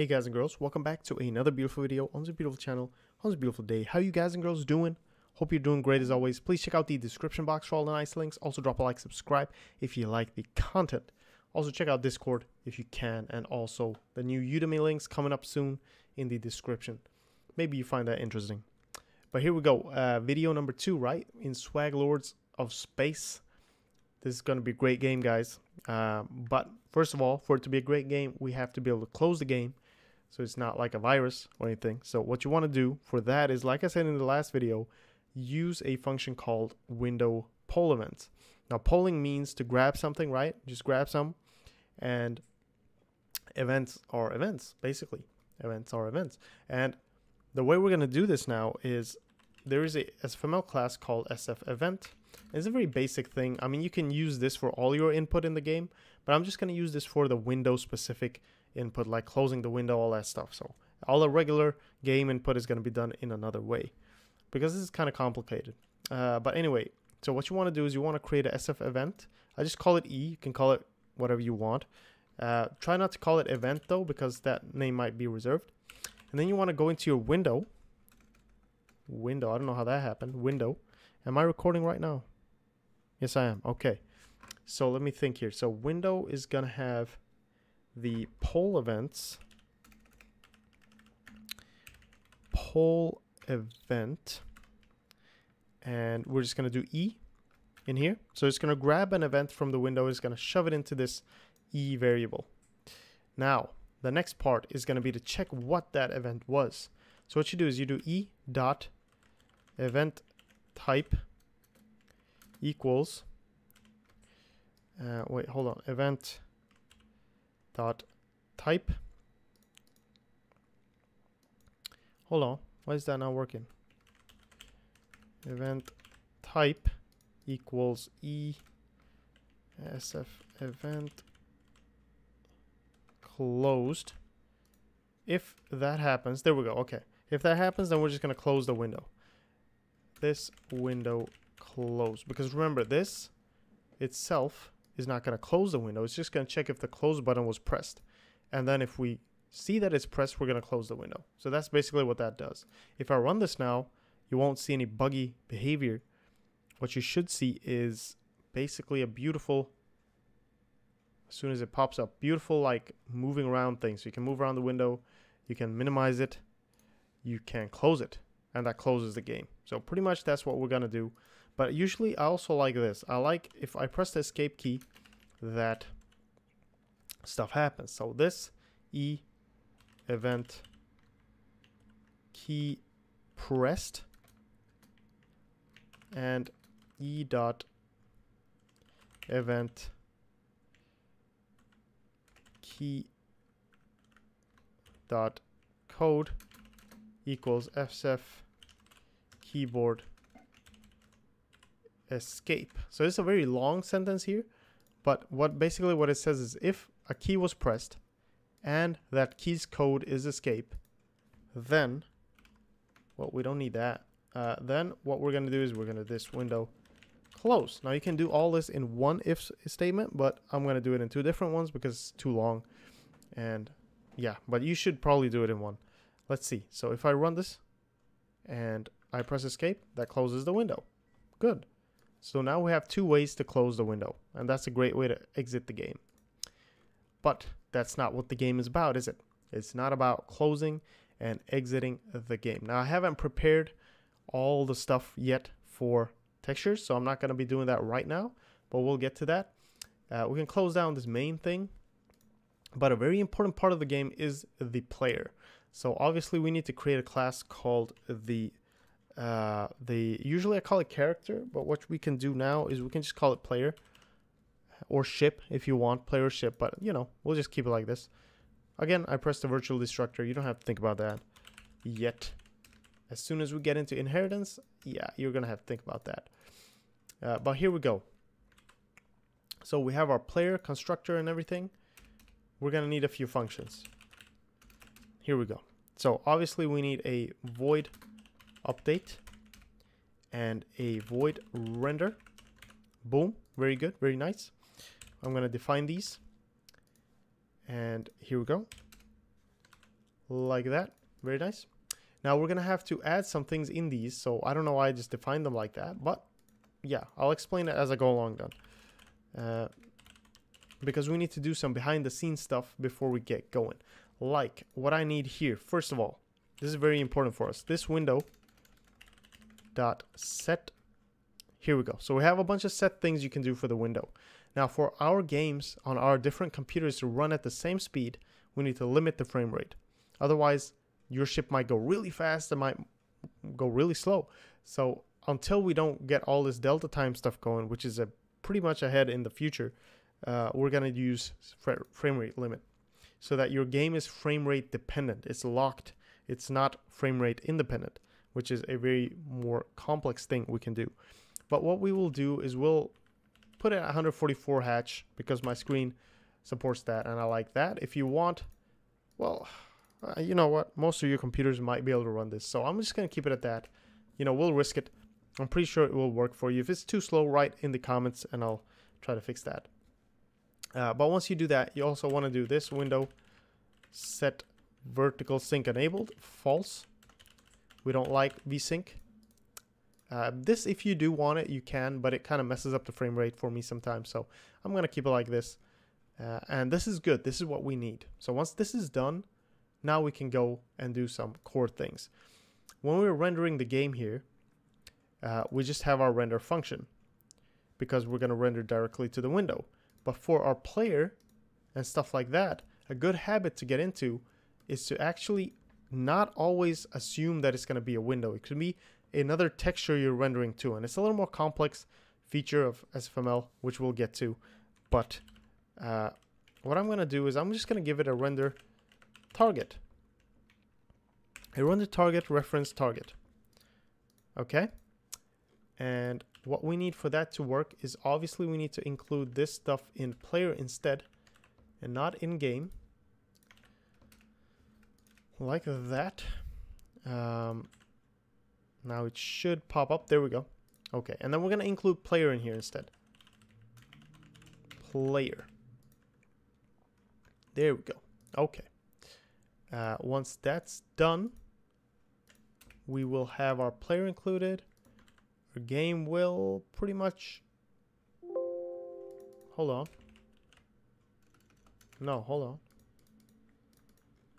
Hey guys and girls, welcome back to another beautiful video on this beautiful channel, on this beautiful day. How you guys and girls doing? Hope you're doing great as always. Please check out the description box for all the nice links. Also drop a like, subscribe if you like the content. Also check out Discord if you can, and also the new Udemy links coming up soon in the description. Maybe you find that interesting. But here we go, uh, video number two, right? In Swag Lords of Space. This is going to be a great game, guys. Uh, but first of all, for it to be a great game, we have to be able to close the game so it's not like a virus or anything. So what you want to do for that is, like I said in the last video, use a function called window poll events. Now polling means to grab something, right? Just grab some and events are events, basically. Events are events. And the way we're going to do this now is there is a SFML class called SF event. It's a very basic thing. I mean, you can use this for all your input in the game, but I'm just going to use this for the window specific input, like closing the window, all that stuff. So all the regular game input is going to be done in another way because this is kind of complicated. Uh, but anyway, so what you want to do is you want to create a SF event. I just call it E. You can call it whatever you want. Uh, try not to call it event though, because that name might be reserved. And then you want to go into your window. Window. I don't know how that happened. Window. Am I recording right now? Yes, I am. Okay. So let me think here. So window is going to have the poll events. Poll event. And we're just going to do E in here. So it's going to grab an event from the window. It's going to shove it into this E variable. Now, the next part is going to be to check what that event was. So what you do is you do E dot event type equals uh, wait hold on event dot type. Hold on why is that not working? Event type equals e sf event closed. If that happens there we go okay. If that happens then we're just going to close the window. This window closed because remember this itself is not going to close the window. It's just going to check if the close button was pressed. And then if we see that it's pressed we're going to close the window. So that's basically what that does. If I run this now you won't see any buggy behavior. What you should see is basically a beautiful as soon as it pops up beautiful like moving around things so you can move around the window. You can minimize it. You can close it and that closes the game. So pretty much that's what we're to do. But usually I also like this. I like if I press the escape key that stuff happens. So this E event key pressed and E dot event key dot code equals fsf keyboard escape. So it's a very long sentence here, but what basically what it says is if a key was pressed and that key's code is escape, then, well, we don't need that. Uh, then what we're going to do is we're going to this window close. Now you can do all this in one if statement, but I'm going to do it in two different ones because it's too long. And yeah, but you should probably do it in one. Let's see. So if I run this and I press escape, that closes the window. Good. So now we have two ways to close the window, and that's a great way to exit the game. But that's not what the game is about, is it? It's not about closing and exiting the game. Now I haven't prepared all the stuff yet for textures, so I'm not going to be doing that right now, but we'll get to that. Uh, we can close down this main thing, but a very important part of the game is the player. So obviously we need to create a class called the uh, the usually I call it character, but what we can do now is we can just call it player or ship if you want player or ship, but you know we'll just keep it like this. Again, I press the virtual destructor. You don't have to think about that yet. As soon as we get into inheritance, yeah, you're gonna have to think about that. Uh, but here we go. So we have our player constructor and everything. We're gonna need a few functions. Here we go. So obviously we need a void update and a void render. Boom. Very good. Very nice. I'm going to define these. And here we go. like that. Very nice. Now we're gonna have to add some things in these, so I don't know why I just defined them like that, but yeah, I'll explain it as I go along then. Uh, because we need to do some behind the scenes stuff before we get going. Like what I need here, first of all, this is very important for us. This window dot set, here we go. So we have a bunch of set things you can do for the window. Now for our games on our different computers to run at the same speed, we need to limit the frame rate. Otherwise, your ship might go really fast, and might go really slow. So until we don't get all this delta time stuff going, which is a pretty much ahead in the future, uh, we're gonna use frame rate limit so that your game is frame rate dependent. It's locked. It's not frame rate independent, which is a very more complex thing we can do. But what we will do is we'll put it at 144 hertz because my screen supports that and I like that. If you want, well, uh, you know what? Most of your computers might be able to run this. So I'm just going to keep it at that. You know, we'll risk it. I'm pretty sure it will work for you. If it's too slow, write in the comments and I'll try to fix that. Uh, but once you do that, you also want to do this window set vertical sync enabled false. We don't like VSync. Uh, this, if you do want it, you can, but it kind of messes up the frame rate for me sometimes. So I'm going to keep it like this. Uh, and this is good. This is what we need. So once this is done, now we can go and do some core things. When we're rendering the game here, uh, we just have our render function because we're going to render directly to the window. But for our player and stuff like that, a good habit to get into is to actually not always assume that it's going to be a window. It could be another texture you're rendering to, and it's a little more complex feature of SFML, which we'll get to. But uh, what I'm going to do is I'm just going to give it a render target. A render target reference target. Okay? And what we need for that to work is obviously we need to include this stuff in player instead and not in game. Like that. Um, now it should pop up. There we go. Okay and then we're gonna include player in here instead. Player. There we go. Okay. Uh, once that's done we will have our player included our game will pretty much... Hold on. No, hold on.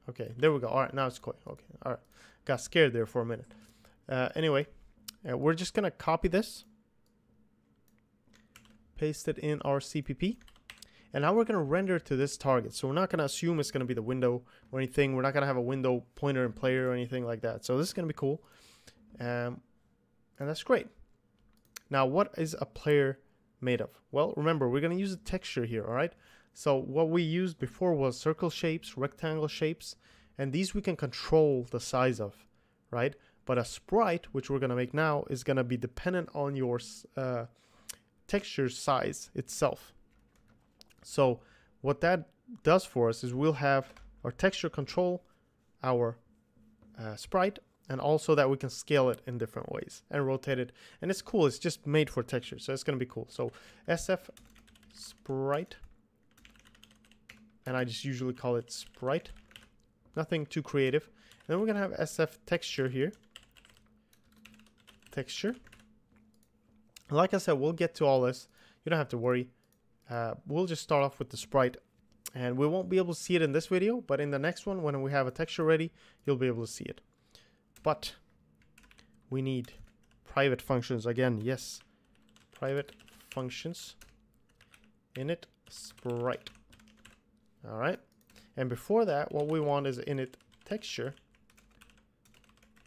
Okay, there we go. All right, now it's quick. Okay, all right. Got scared there for a minute. Uh, anyway, uh, we're just going to copy this. Paste it in our CPP. And now we're going to render to this target. So we're not going to assume it's going to be the window or anything. We're not going to have a window pointer and player or anything like that. So this is going to be cool. Um, and that's great. Now, what is a player made of? Well, remember, we're going to use a texture here, all right? So what we used before was circle shapes, rectangle shapes, and these we can control the size of, right? But a sprite, which we're going to make now, is going to be dependent on your uh, texture size itself. So what that does for us is we'll have our texture control our uh, sprite and also that we can scale it in different ways and rotate it. And it's cool it's just made for texture so it's gonna be cool. So sf sprite and I just usually call it sprite. Nothing too creative. And then we're gonna have sf texture here. Texture. Like I said we'll get to all this. You don't have to worry. Uh, we'll just start off with the sprite and we won't be able to see it in this video but in the next one when we have a texture ready you'll be able to see it but we need private functions again. Yes, private functions init sprite. All right. And before that, what we want is init texture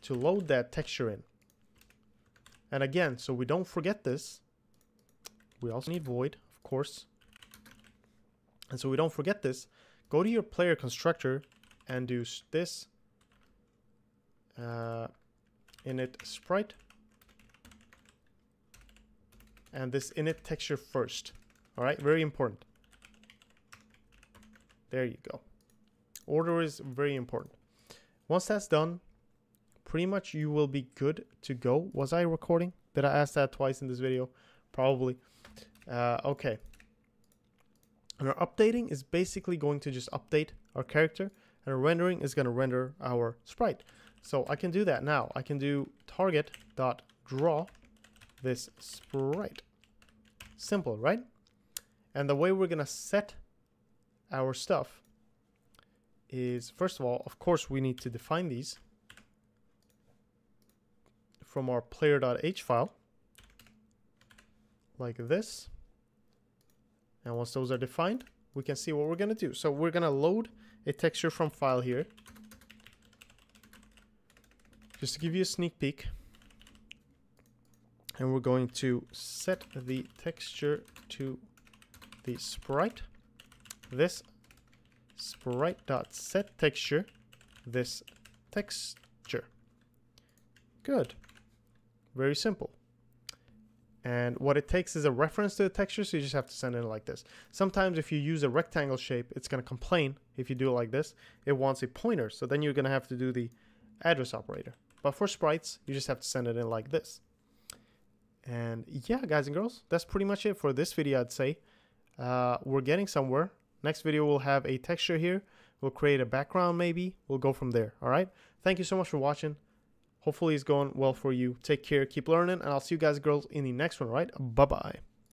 to load that texture in. And again, so we don't forget this, we also need void, of course. And so we don't forget this, go to your player constructor and do this uh, init sprite and this init texture first. All right, very important. There you go. Order is very important. Once that's done, pretty much you will be good to go. Was I recording? Did I ask that twice in this video? Probably. Uh, okay. And our updating is basically going to just update our character and our rendering is going to render our sprite. So I can do that now. I can do target dot draw this sprite. Simple, right? And the way we're to set our stuff is, first of all, of course, we need to define these from our player.h file like this. And once those are defined, we can see what we're to do. So we're to load a texture from file here. Just to give you a sneak peek. And we're going to set the texture to the sprite. This sprite dot set texture. This texture. Good. Very simple. And what it takes is a reference to the texture, so you just have to send it like this. Sometimes if you use a rectangle shape, it's going to complain if you do it like this. It wants a pointer, so then you're going to have to do the address operator. But for sprites, you just have to send it in like this. And yeah, guys and girls, that's pretty much it for this video, I'd say. Uh, we're getting somewhere. Next video, we'll have a texture here. We'll create a background maybe. We'll go from there, all right? Thank you so much for watching. Hopefully it's going well for you. Take care, keep learning, and I'll see you guys girls in the next one, right? Bye-bye.